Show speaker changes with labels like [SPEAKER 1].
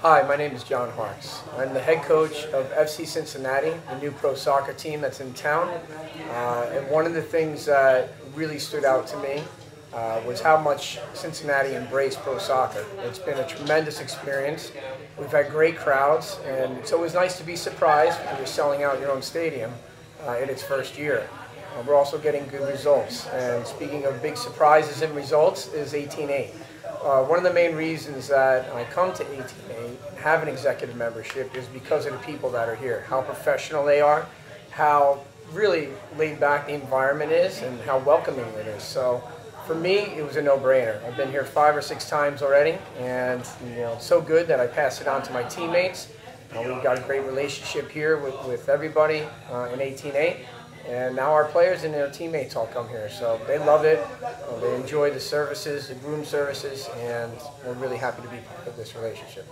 [SPEAKER 1] Hi, my name is John Harkes. I'm the head coach of FC Cincinnati, the new pro soccer team that's in town. Uh, and one of the things that really stood out to me uh, was how much Cincinnati embraced pro soccer. It's been a tremendous experience. We've had great crowds, and it's always nice to be surprised because you're selling out your own stadium uh, in its first year. Uh, we're also getting good results. And speaking of big surprises and results, is 18-8. Uh, one of the main reasons that I come to 18-8 have an executive membership is because of the people that are here, how professional they are, how really laid back the environment is, and how welcoming it is. So for me, it was a no-brainer. I've been here five or six times already, and you know, so good that I pass it on to my teammates. Uh, we've got a great relationship here with, with everybody uh, in 18-8. And now our players and their teammates all come here. So they love it. Uh, they enjoy the services, the room services, and we're really happy to be part of this relationship.